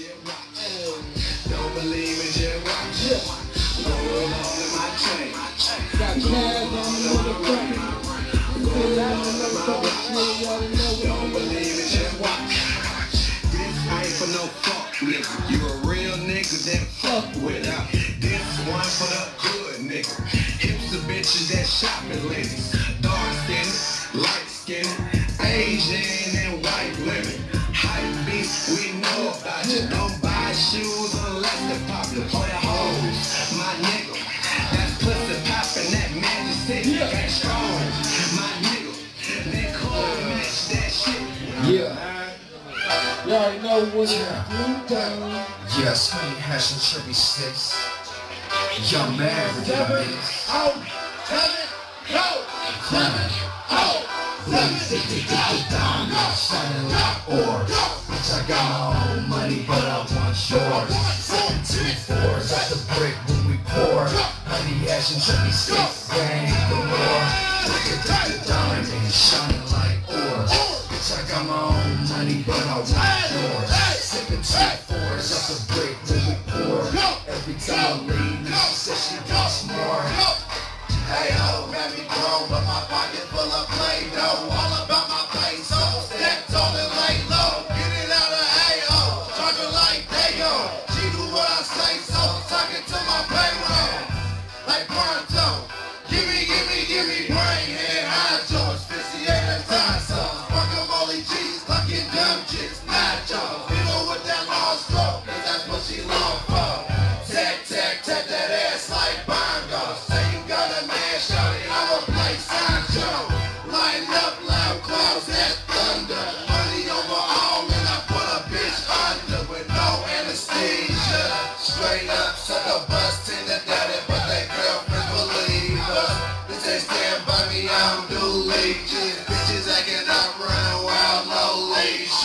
Don't believe me, just watch. My chain. Got cash on the y'all Don't believe me, just watch. This ain't for no fuck nigga. You a real nigga, then fuck with. This one for the good nigga. Hipster bitches that shopping ladies. Dark skinned, light skinned, Asian and white women. Don't buy shoes unless they're popular. For the hoes, my nigga. That's pussy poppin', that magic city. That strong, my nigga. That club match that shit. Yeah. Y'all already know what it's do, done. Yes, honey hash and chubby sticks. Young man, with your mix. Out, seven, go, seven, out, seven, like orbs. Bitch, I got my own money, but I want yours. Sipping two fours at the brick when we pour. Honey hash and chubby sticks, gang galore. Diamond shining like orbs. Bitch, I got my own money, but I want yours. Sipping two fours at the brick when we pour. Every time I leave, she says she wants more. Hey ho, me grown, but my pocket full of Play-Doh. All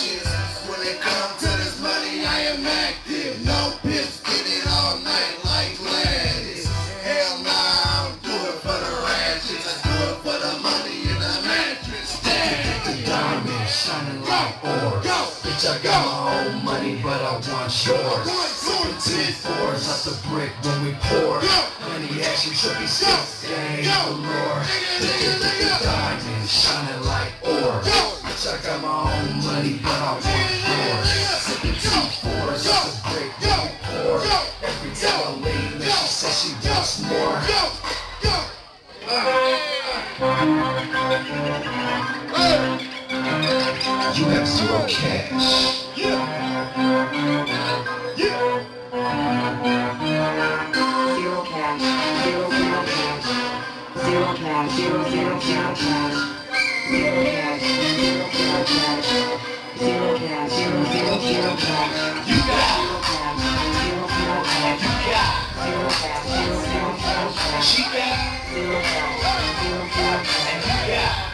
no. When it comes to this money, I am active. No pips, get it all night like Gladys. Hell nah, I don't do it for the ratchets. I do it for the money in the mattress. Damn. The diamond shining like orbs. Bitch, I got my own money, but I want yours. Two fours off the brick when we pour. Honey, action trippy sticks, gang galore. The diamond shining. I got my own money, but I want yours. Sipping two fours we pour. Every time I leave, man, she says she wants more. You have zero cash. She got. Cash. You got.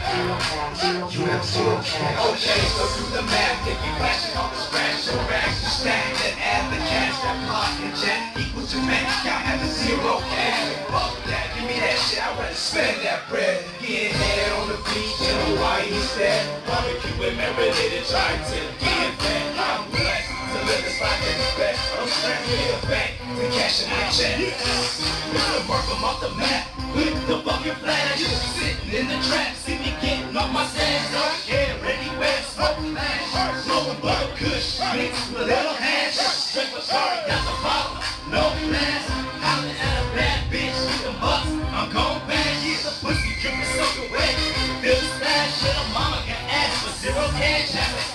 You have zero. Okay, so do the math. If you flashing on the scratch, your racks, you stack that add the cash, that block and jet equals your bank account having zero cash. Fuck that, give me that shit. I'd rather spend that bread. Getting head on the beach in Hawaii instead. Barbecue with marinated try to get fat. I'm blessed to live this life in the best. I'm trying to get a bank to cash in my check. Mr. Mark, I'm off the map. With the bucket flash, sitting in the trap. See me getting off my stands. Don't care anywhere, smoke flash. Smoking butter kush, mixed with a little hash. Drink with sorry, got the bottle, no flash. Hollering at a bad bitch, with the bucks. I'm gon' bash, yeah, the pussy dripping soaking wet. Feel the splash, little mama can ask for zero cash.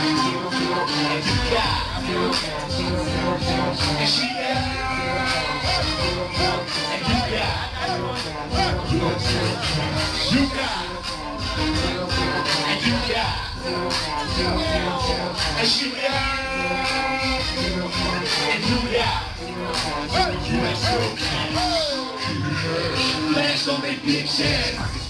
You got, and she got, and you got, you and you got, and she you got.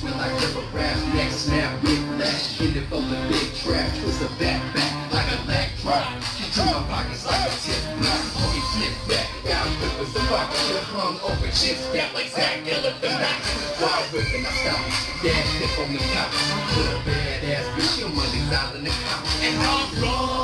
Feel like river rafts, neck snap, big flash. Hit it from the big trap, twist the back back like a leg drop. She to my pockets like a tip block. He flip back, quick with the pocket. Should've hung over chips, gap like Zach Dillon, the knock. Wild whipping, I stop. Dash dip on the couch. Put a badass bitch, your money's out in the couch. And I'm wrong.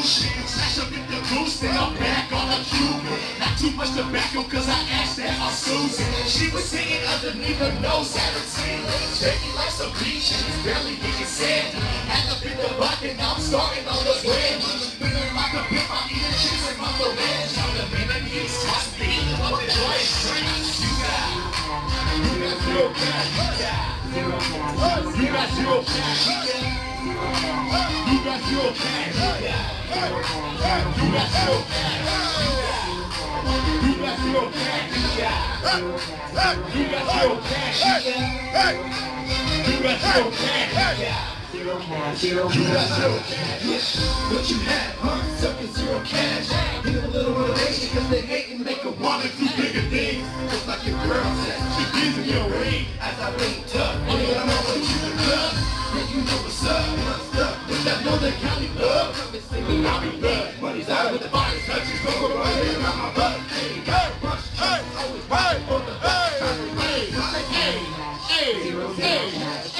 sushi. Slash up in then I'm back on a Cuban. Not too much tobacco, cause I asked that on Susan. She was singing underneath her nose at her team. Shaking like some beach, and it's barely getting sand. Had to pick the bucket, now I'm starting on the brand. Feeling like a pimp, I'm eating chips and my ranch. I'm the Vietnamese, toss the eating up joint drinks. You got, you got zero cash, you got. You got zero cash. Zero cash. You got your cash. You got zero cash. You got zero cash. You got zero cash. Zero cash. Zero You got zero cash. What you have, huh? Sucking zero cash. Give a little motivation cause they hate and make them wanna do bigger things. Just like your girl said, she gives me a ring. As I ring tough, only when I'm over you the club. Then you know what's up, what's up. With that Northern County love. Come and see me, I'll be blood. Money's out with the body touches. Go go right here around my butt. Hey, hey, punch, hey, always right for the butt. Hey, hey, hey, hey, hey, cash. hey.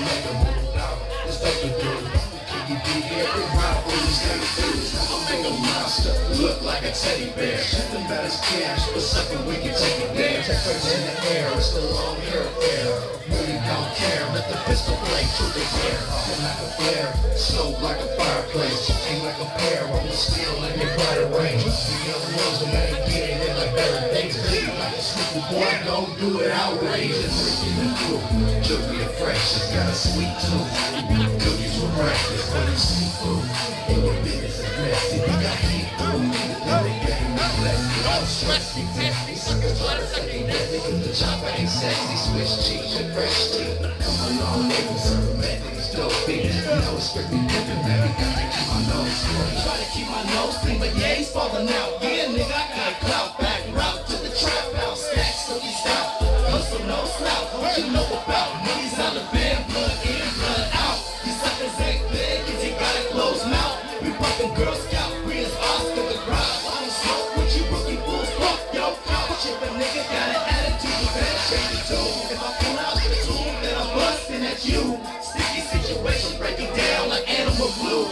make a. It's. Can you be of? I'll make a monster. Look like a teddy bear. We can take it there. In the air. The long hair don't care. Let the pistol through the air. Like a flare. Smoke like a fireplace. Aim like a pair. Brighter range. The young ones will A sneaky boy, don't do it outrageous. Freaking the crew. Of fresh. It's got a sweet tooth. Cookies for breakfast. But it's seafood. And your business is messy. We got heat. Then the game is blessed. Don't stress me, test me. Suckers try to suck me dead. Because the chopper ain't sexy. Swiss cheese and fresh tea. Come along, can serve beat. You know it's strictly different, baby. Gotta. Try to keep my nose clean, but yeah, he's falling out. Yeah, nigga, I got clout back Stacks cookie stout. Hustle no slouch. What you know about? Money's out of band, blood in, blood out. These suckers ain't big, cause he got a closed mouth. We bumping Girl Scout, we is Oscar the crowd. I don't smoke with you rookie fools. Fuck your couch. If a nigga got an attitude, you better change it too. If I pull out the tool, then I'm busting at you. Sticky situation, break down like animal glue.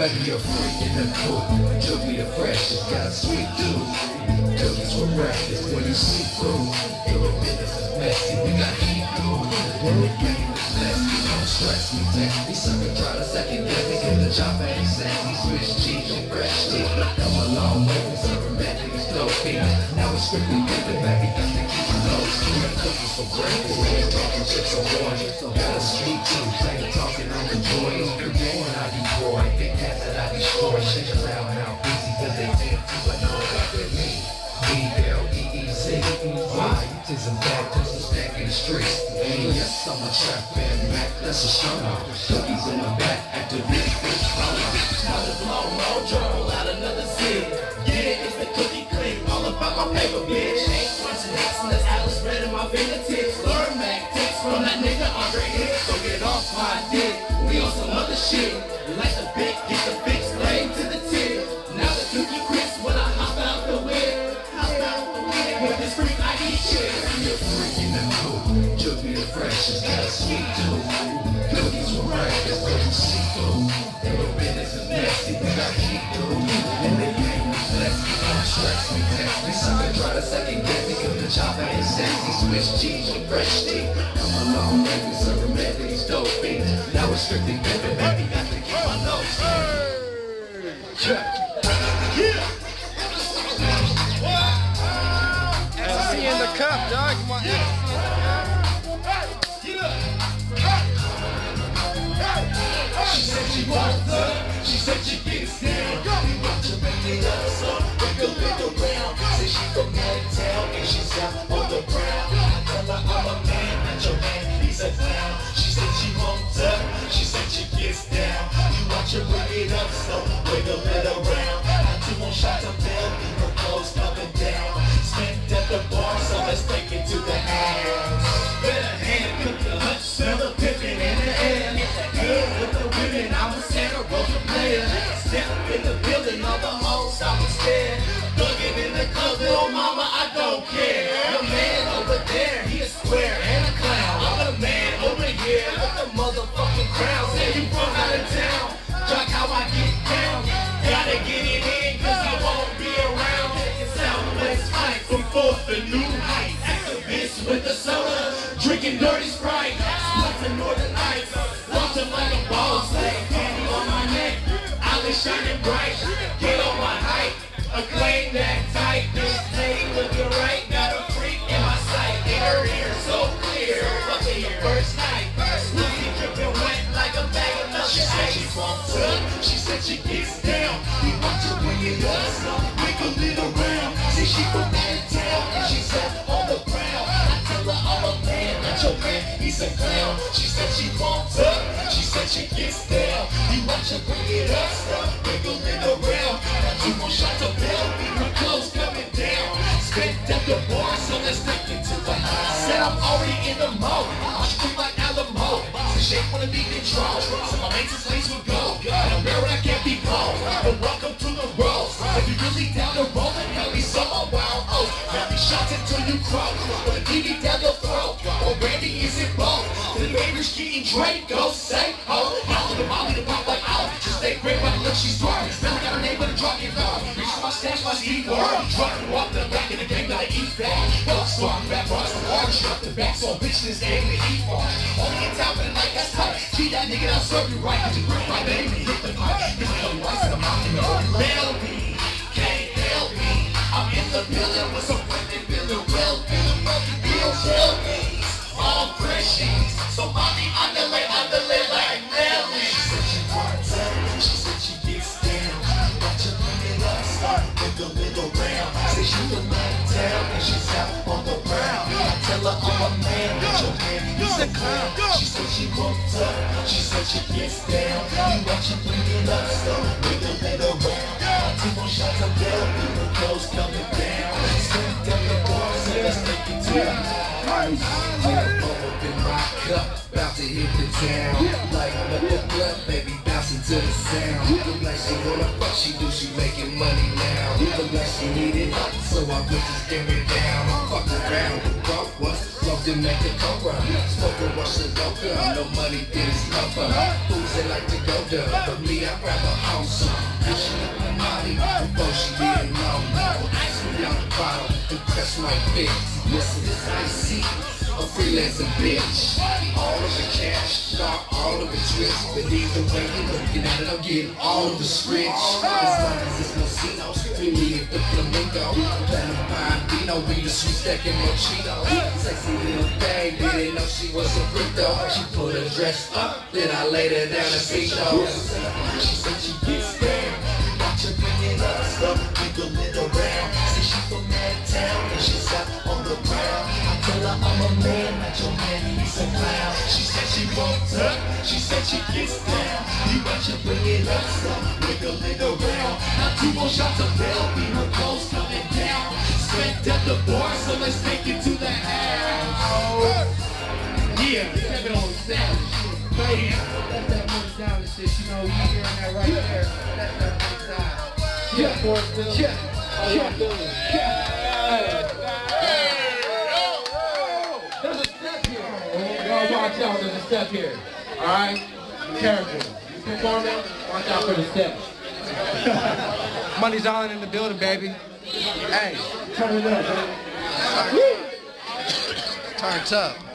Blood. Baby, you're freaking the cool. Took me to fresh, it's got sweet tooth. Cookies for breakfast when you see through. Your business is messy, we got heat through. The game is messy, don't stress me, text me. Sucker try to second guess me, cause the chopper ain't sexy. Swiss cheese and fresh tea. Come a long way from some romantic, it's dope beat. Now it's strictly different, baby, got to keep nose clean. Cookies for breakfast, we ain't talking chips or orange. Got a sweet tooth, ain't talking on the joys. That destroy. Shake around how busy, cause they think but know about with me. B-L-E-E-Z, some bad pistols back in the streets. Hey, yes, I'm a trap band, Mac, that's a strong Cookies in my back, active bitch, bitch, Time to blow, roll out another zig. Yeah, it's the cookie click, all about my paper, bitch. Ain't coincidence, unless Alice read in my fingertips. Learn Mac tips from that nigga Andre Hicks. So get off my dick, we on some other shit. Text me, me. Sucker try to second guess me, cause the chopper ain't sexy. Swiss cheese and fresh steak. Come along, baby, serving mad these dope. Now it's strictly pimping, baby, got to keep my nose on. She said she wants up, she said she gets down. We want to bring it up, she's out on the ground. I tell her I'm a man, not your man, he's a clown. She said she wants up, she said she gets down. You watch her bring it up, so wiggle it around. I two more shots of Bell, her clothes coming down. Spent at the bar, so let's take with the soda, drinking dirty Sprite. Splitting Northern Lights, watching like a ball slave. Candy on my neck, eyelids shining bright. Get on my height, acclaim that tight. This lady looking right, got a freak in my sight. In her ear, so clear, fucking your first night. Lucy dripping wet like a bag of milk. She said she up, she said she gets down. We to bring it up, so wiggle it around. See she from of town and she up a clown. She said she wants up, she said she gets down. You want to bring it up, wiggle it around. Two more shots of Bell, her clothes coming down. Spent at the bar, so let's take it to the house. Said I'm already in the mode, I scream like Alamo. The shape wanna be controlled. so my maintenance lanes will go. And I'm where I can't be bold, Draco, say ho. How the Molly to pop like out. Just stay great by the look she's throwing. Spelling out her name with a drop in love. Reach my stash, my speed word. Drop and walk the back in the game, gotta eat fat. Fuck squad, rap bars, the hard shut the back. So bitch this game to eat for. Only in town, but like that's tight. Treat that nigga, I'll serve you right. You grip my baby, hit the pipe. Hit the little lights the mouth and the Bail She said she wants up, she said she gets down. You watch her bring it up, so. Now two more shots of coming down. At the bar, so let's it up in my cup, about to hit the town. Like up the baby, bouncing to the sound. Look like she wanna fuck, she she making money now. Look like she it, so I put this camera down. I fuck around, broke once, and make a cobra. Smoke rush the dope no money, it's cover. Fools they like to go dumb, but me, I'd rather own some. And uh, she look like Molly, before she didn't know. Ice me out the bottle, and press my fit. Listen, this icy a freelancing bitch. All of the cash, not all of the tricks. But either way you're looking at it, I'm getting all of the switch. As long as it's Mocinos, we need the flamingo. Platinum pine, Dino, we the sweet stack and mochito. Sexy little thing, didn't know she was a freak though. She put her dress up, then I laid her down and see those. She said she gets down, watch her bring it up, so wiggle it around. Say she from that town and she's out on the ground. I tell her I'm a man, not your man, he's a clown. She said she wants up, she said she gets down. You watch her bring it up, so wiggle it around. Now two more shots of Bell, be her clothes coming down. Spent at the bar, so let's take it to the house. Yeah, stepping on savage shit. Crazy. Let that money down and shit. You know, you hearing that right there. Let that money down. Yeah, Forestville. Yeah. How you doing? There's a step here. Y'all watch out, there's a step here. Alright? Be careful. You performing? Watch out for the steps. Money's Island in the building, baby. Hey. Turn it up, baby. Turned up.